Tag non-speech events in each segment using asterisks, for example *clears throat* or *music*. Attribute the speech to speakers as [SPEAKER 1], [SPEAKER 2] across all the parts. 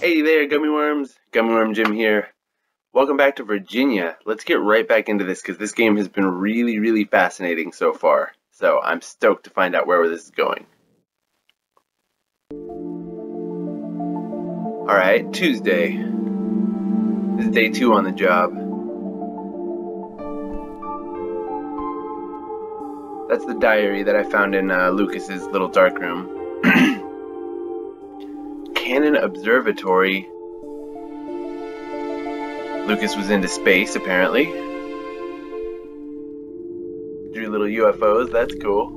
[SPEAKER 1] Hey there, Gummy Worms. Gummy Worm Jim here. Welcome back to Virginia. Let's get right back into this because this game has been really, really fascinating so far. So I'm stoked to find out where this is going. Alright, Tuesday. This is day two on the job. That's the diary that I found in uh, Lucas's little dark room. *clears throat* Cannon Observatory. Lucas was into space, apparently. Drew little UFOs, that's cool.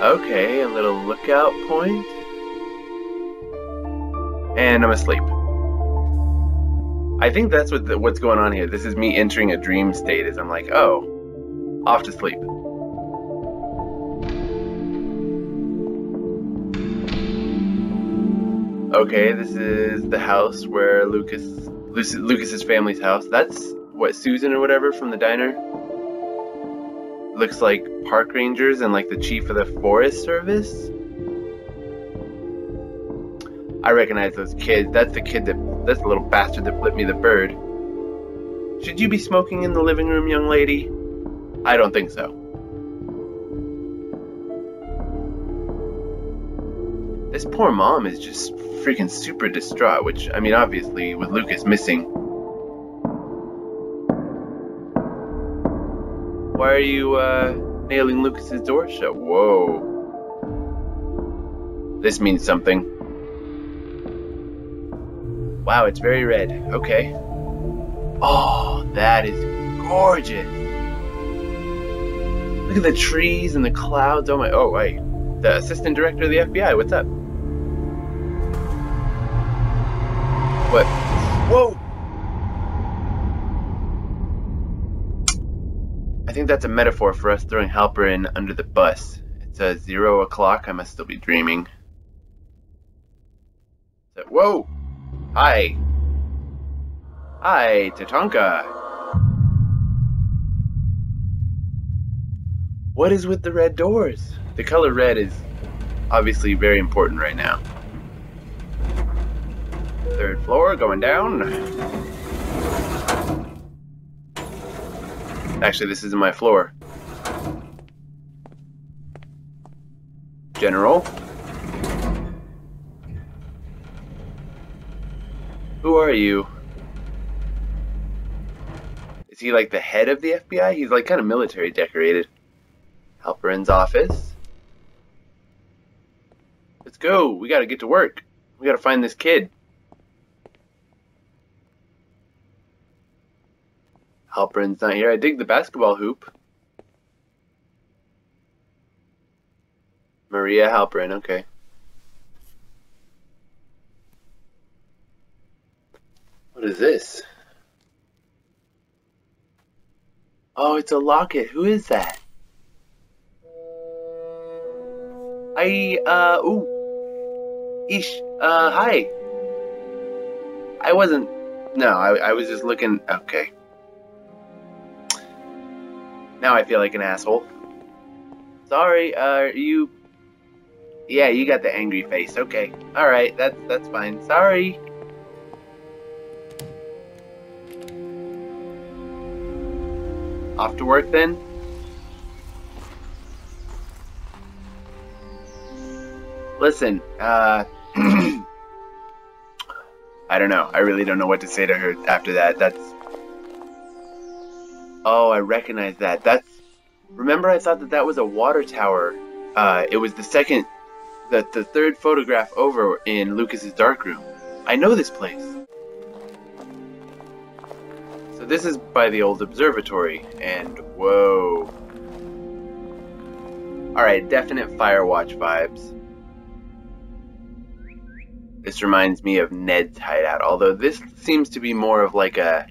[SPEAKER 1] Okay, a little lookout point. And I'm asleep. I think that's what the, what's going on here. This is me entering a dream state as I'm like, oh, off to sleep. Okay, this is the house where Lucas, Lucas Lucas's family's house. That's what Susan or whatever from the diner. Looks like park rangers and like the chief of the forest service. I recognize those kids. That's the kid that that's the little bastard that flipped me the bird. Should you be smoking in the living room, young lady? I don't think so. This poor mom is just freaking super distraught, which, I mean, obviously, with Lucas missing. Why are you, uh, nailing Lucas's door shut? Whoa. This means something. Wow, it's very red. Okay. Oh, that is gorgeous. Look at the trees and the clouds. Oh my, oh wait. The assistant director of the FBI, what's up? Think that's a metaphor for us throwing Halperin under the bus. It's a zero o'clock. I must still be dreaming. Whoa! Hi! Hi, Tatanka! What is with the red doors? The color red is obviously very important right now. Third floor, going down. Actually, this isn't my floor. General. Who are you? Is he like the head of the FBI? He's like kind of military decorated. Halperin's office. Let's go. We gotta get to work. We gotta find this kid. Halperin's not here. I dig the basketball hoop. Maria Halperin, okay. What is this? Oh, it's a locket. Who is that? I, uh, ooh. Ish, uh, hi. I wasn't, no, I, I was just looking, okay. Now I feel like an asshole. Sorry, uh, you... Yeah, you got the angry face. Okay. Alright, that's, that's fine. Sorry. Off to work then? Listen, uh... *clears throat* I don't know. I really don't know what to say to her after that. That's Oh, I recognize that. That's. Remember, I thought that that was a water tower. Uh, it was the second, the the third photograph over in Lucas's darkroom. I know this place. So this is by the old observatory, and whoa. Alright, definite Firewatch vibes. This reminds me of Ned's hideout, although this seems to be more of like a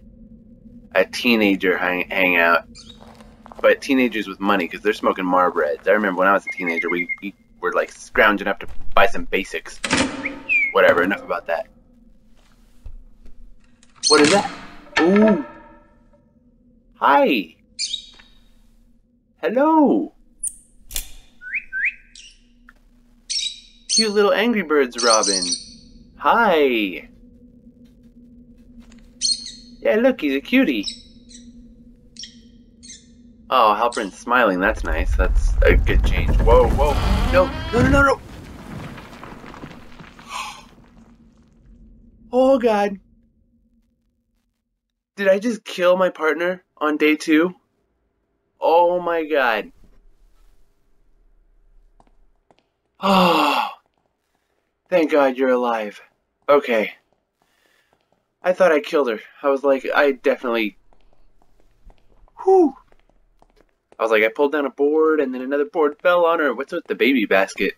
[SPEAKER 1] a teenager hang, hangout, but teenagers with money because they're smoking Marbreds. I remember when I was a teenager, we, we were like scrounging up to buy some basics. Whatever, enough about that. What is that? Ooh. Hi. Hello. cute little Angry Birds Robin. Hi. Yeah, look, he's a cutie. Oh, Halperin's smiling. That's nice. That's a good change. Whoa, whoa. No, no, no, no, no. *gasps* Oh, God. Did I just kill my partner on day two? Oh, my God. Oh, *sighs* thank God you're alive. Okay. I thought I killed her. I was like, I definitely. Whew. I was like, I pulled down a board and then another board fell on her. What's with the baby basket?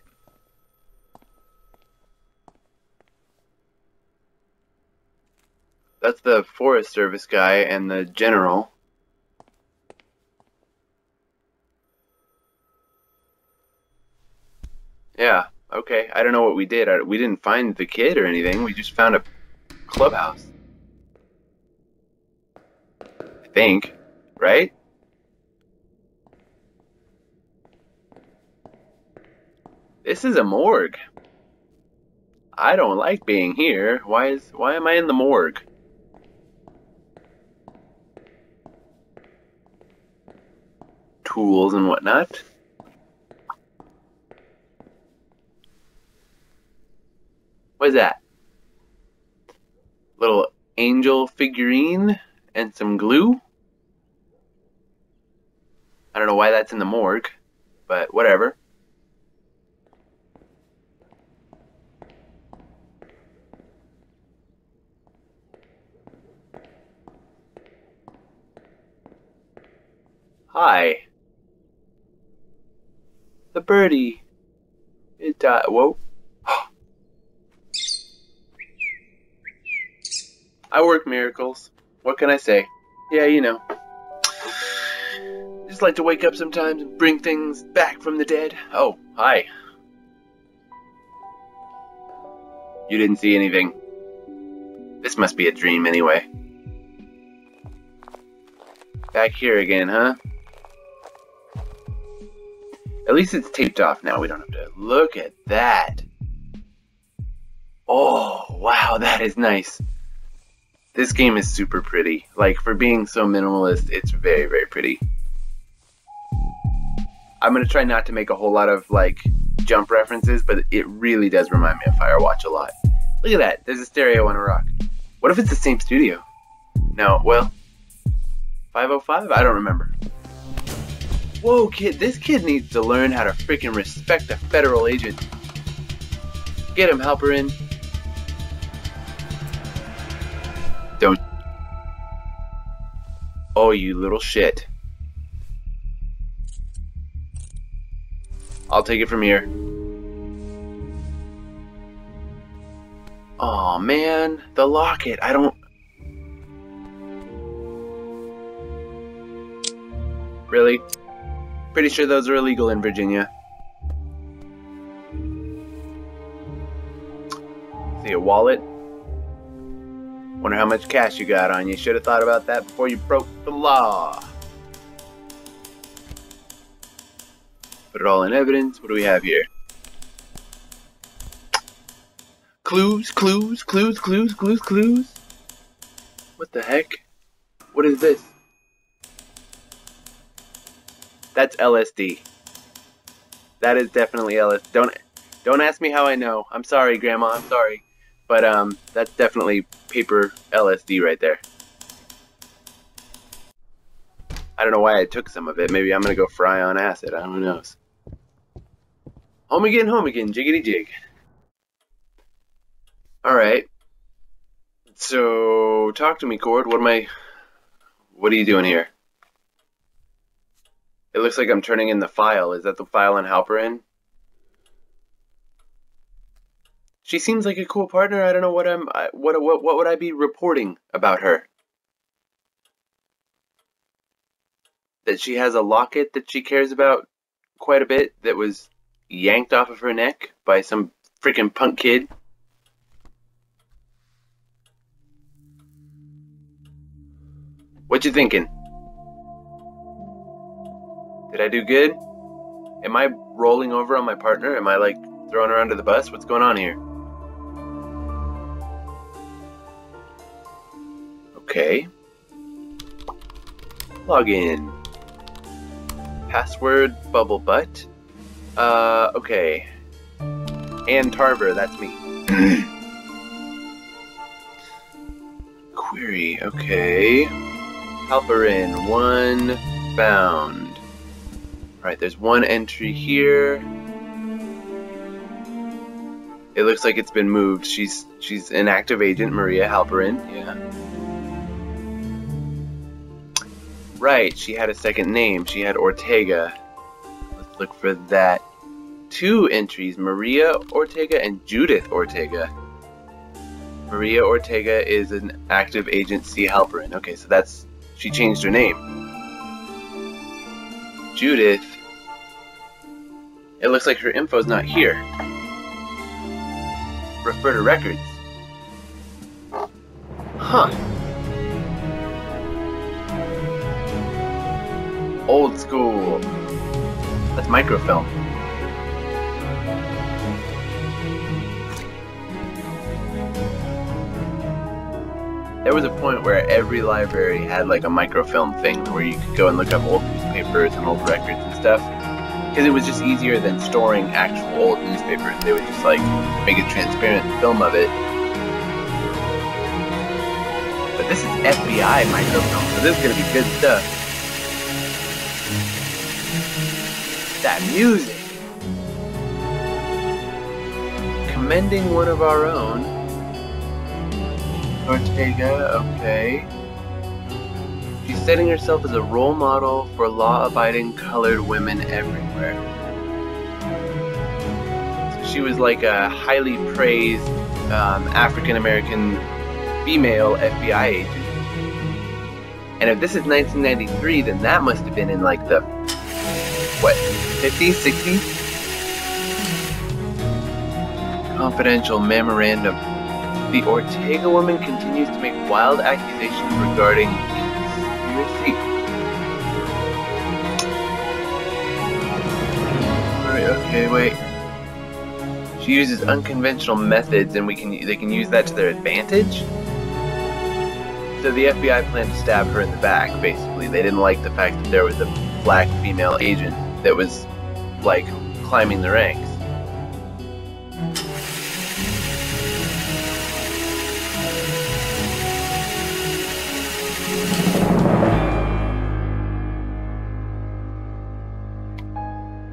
[SPEAKER 1] That's the Forest Service guy and the general. Yeah, okay. I don't know what we did. We didn't find the kid or anything. We just found a clubhouse. I think. Right? This is a morgue. I don't like being here. Why is why am I in the morgue? Tools and whatnot. What is that? Little angel figurine and some glue. I don't know why that's in the morgue, but whatever. Hi. The birdie. It died. Whoa. *gasps* I work miracles. What can I say? Yeah, you know. Just like to wake up sometimes and bring things back from the dead. Oh, hi. You didn't see anything. This must be a dream anyway. Back here again, huh? At least it's taped off now. We don't have to look at that. Oh, wow, that is nice. This game is super pretty. Like, for being so minimalist, it's very, very pretty. I'm to try not to make a whole lot of, like, jump references, but it really does remind me of Firewatch a lot. Look at that. There's a stereo on a rock. What if it's the same studio? No, well, 505? I don't remember. Whoa, kid, this kid needs to learn how to freaking respect a federal agent. Get him, Halperin. Don't. Oh, you little shit. I'll take it from here. Oh man, the locket. I don't. Really? Pretty sure those are illegal in Virginia. See a wallet? Wonder how much cash you got on you. Should have thought about that before you broke the law. It all in evidence. What do we have here? Clues, clues, clues, clues, clues, clues. What the heck? What is this? That's LSD. That is definitely LSD. Don't don't ask me how I know. I'm sorry, Grandma. I'm sorry. But um, that's definitely paper LSD right there. I don't know why I took some of it. Maybe I'm gonna go fry on acid. I don't know. Home again, home again, jiggity jig. Alright. So talk to me, Cord. What am I what are you doing here? It looks like I'm turning in the file. Is that the file on Halperin? She seems like a cool partner. I don't know what I'm. What what what would I be reporting about her? That she has a locket that she cares about quite a bit that was yanked off of her neck by some freaking punk kid. What you thinking? Did I do good? Am I rolling over on my partner? Am I like Throwing her under the bus? What's going on here? Okay. Login. Password bubble butt. Uh, okay. Anne Tarver, that's me. *clears throat* Query, okay. Halperin, one found. Right, there's one entry here. It looks like it's been moved. She's she's an active agent, Maria Halperin. Yeah. Right, she had a second name. She had Ortega. Look for that. Two entries, Maria Ortega and Judith Ortega. Maria Ortega is an active agent C Halperin. Okay, so that's she changed her name. Judith. It looks like her info's not here. Refer to records. Huh. Old school. That's microfilm. There was a point where every library had like a microfilm thing where you could go and look up old newspapers and old records and stuff. Because it was just easier than storing actual old newspapers. They would just like make a transparent film of it. But this is FBI microfilm, so this is gonna be good stuff. That music! Commending one of our own. Ortega, okay. She's setting herself as a role model for law-abiding colored women everywhere. So she was like a highly praised um, African-American female FBI agent. And if this is 1993, then that must have been in like the, what, 50s, 60s? Confidential memorandum the Ortega woman continues to make wild accusations regarding conspiracy. Okay, wait. She uses unconventional methods and we can they can use that to their advantage? So the FBI planned to stab her in the back, basically. They didn't like the fact that there was a black female agent that was, like, climbing the ranks.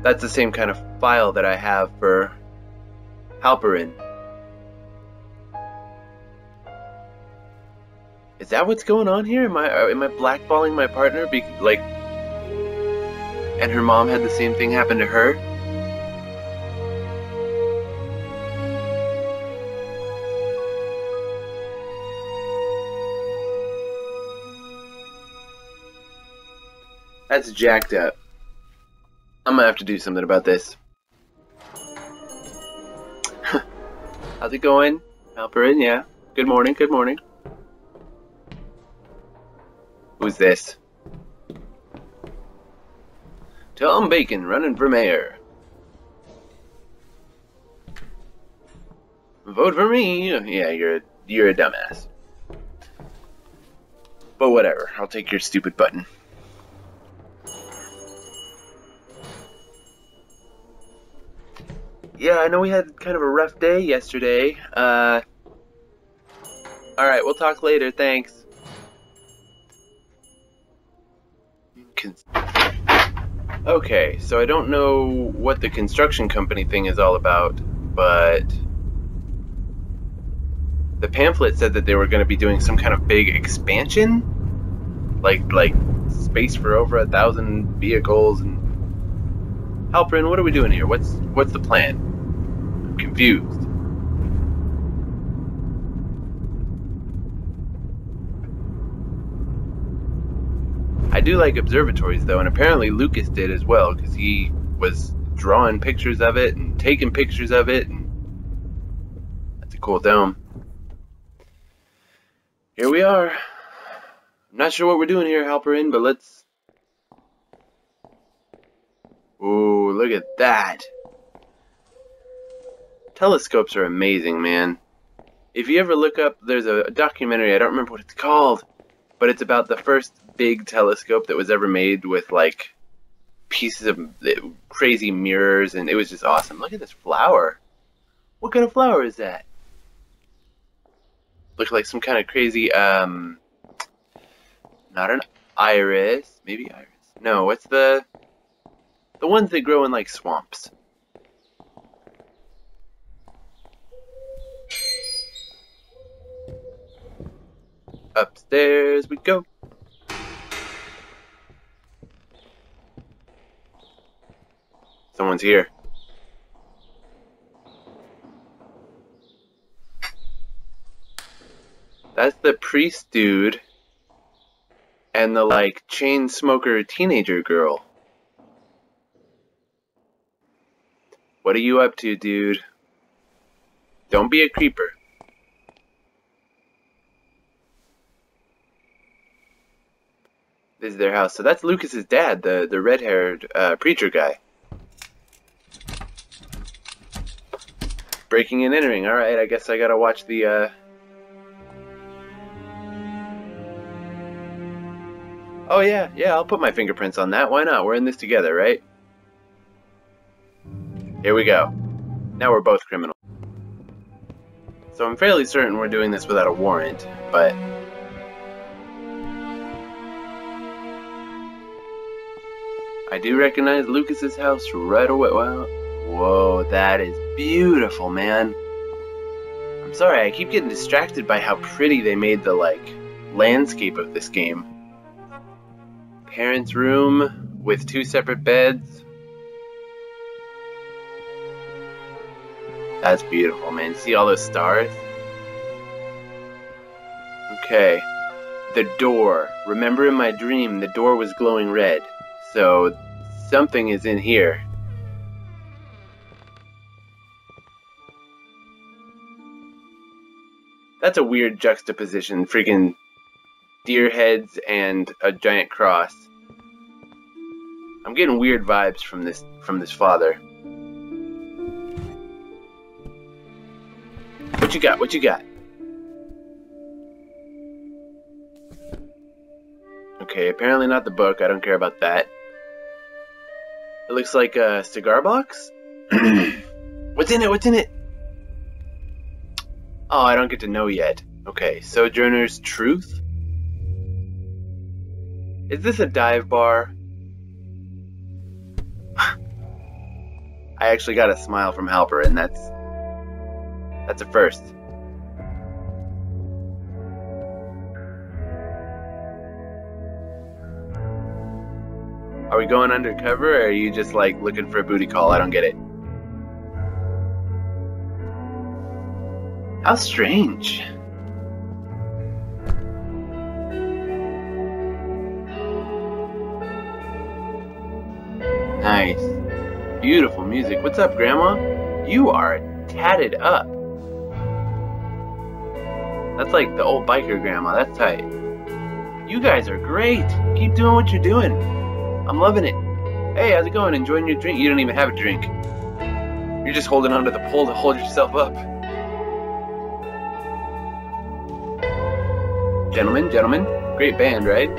[SPEAKER 1] That's the same kind of file that I have for Halperin. Is that what's going on here? Am I uh, am I blackballing my partner? Be like, and her mom had the same thing happen to her. That's jacked up. I'm gonna have to do something about this. *laughs* How's it going? Halperin, yeah. Good morning, good morning. Who's this? Tom Bacon running for mayor. Vote for me. Yeah, you're a, you're a dumbass. But whatever, I'll take your stupid button. yeah, I know we had kind of a rough day yesterday. Uh, Alright, we'll talk later, thanks. Okay, so I don't know what the construction company thing is all about, but the pamphlet said that they were going to be doing some kind of big expansion, like like space for over a thousand vehicles and. Halperin, what are we doing here? What's what's the plan? I'm confused. Do like observatories though, and apparently Lucas did as well, because he was drawing pictures of it and taking pictures of it, and that's a cool dome. Here we are. I'm not sure what we're doing here, Halperin, but let's... Ooh, look at that. telescopes are amazing, man. If you ever look up, there's a documentary, I don't remember what it's called, but it's about the first big telescope that was ever made with like pieces of crazy mirrors, and it was just awesome. Look at this flower. What kind of flower is that? Looks like some kind of crazy, um, not an iris, maybe iris. No, what's the, the ones that grow in like swamps? Upstairs we go. Someone's here. That's the priest dude and the like chain smoker teenager girl. What are you up to, dude? Don't be a creeper. This is their house. So that's Lucas's dad, the the red-haired uh, preacher guy. Breaking and entering. All right, I guess I gotta watch the. Uh... Oh yeah, yeah. I'll put my fingerprints on that. Why not? We're in this together, right? Here we go. Now we're both criminals. So I'm fairly certain we're doing this without a warrant, but I do recognize Lucas's house right away. Wow. Whoa, that is beautiful, man. I'm sorry, I keep getting distracted by how pretty they made the, like, landscape of this game. Parents' room with two separate beds. That's beautiful, man. See all those stars? Okay. The door. Remember in my dream, the door was glowing red. So something is in here. That's a weird juxtaposition. Freaking deer heads and a giant cross. I'm getting weird vibes from this from this father. What you got? What you got? Okay, apparently not the book. I don't care about that. It looks like a cigar box. *clears throat* What's in it? What's in it? Oh, I don't get to know yet. Okay, Sojourner's Truth? Is this a dive bar? *sighs* I actually got a smile from Halperin. That's that's a first. Are we going undercover or are you just like looking for a booty call? I don't get it. How strange. Nice. Beautiful music. What's up, Grandma? You are tatted up. That's like the old biker grandma. That's tight. You guys are great. Keep doing what you're doing. I'm loving it. Hey, how's it going? Enjoying your drink? You don't even have a drink. You're just holding onto the pole to hold yourself up. Gentlemen, gentlemen, great band, right?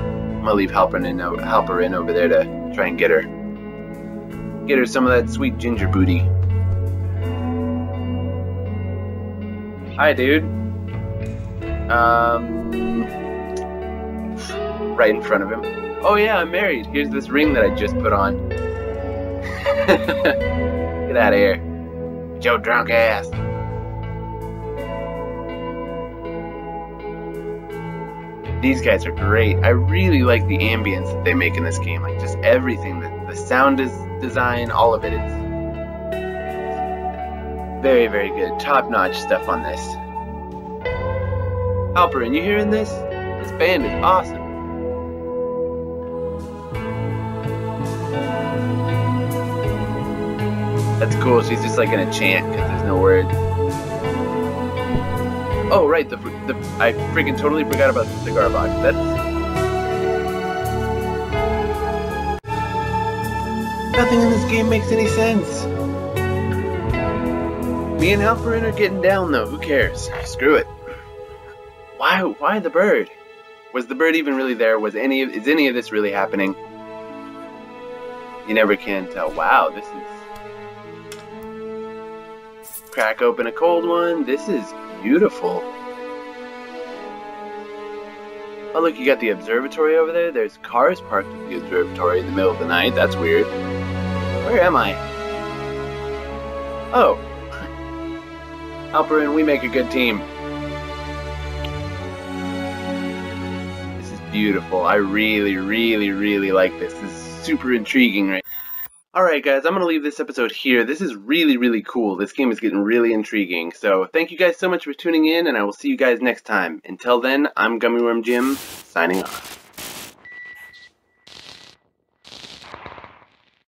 [SPEAKER 1] I'm gonna leave Halperin in, Halperin over there to try and get her. Get her some of that sweet ginger booty. Hi, dude. Um, right in front of him. Oh yeah, I'm married. Here's this ring that I just put on. *laughs* Get out of here. Joe drunk ass. These guys are great. I really like the ambience that they make in this game. Like just everything. The, the sound is design, all of it. It's very, very good. Top notch stuff on this. Halperin, you hearing this? This band is awesome. That's cool. She's just like gonna chant because there's no words. Oh right, the, the I freaking totally forgot about the cigar box. That's Nothing in this game makes any sense. Me and Halperin are getting down though, who cares? Ah, screw it. Why why the bird? Was the bird even really there? Was any of is any of this really happening? You never can tell. Wow, this is crack open a cold one. This is beautiful. Oh look, you got the observatory over there. There's cars parked at the observatory in the middle of the night. That's weird. Where am I? Oh. *laughs* Halperin, we make a good team. This is beautiful. I really, really, really like this. This is super intriguing right Alright guys, I'm going to leave this episode here. This is really, really cool. This game is getting really intriguing. So thank you guys so much for tuning in, and I will see you guys next time. Until then, I'm Gummy Worm Jim, signing off.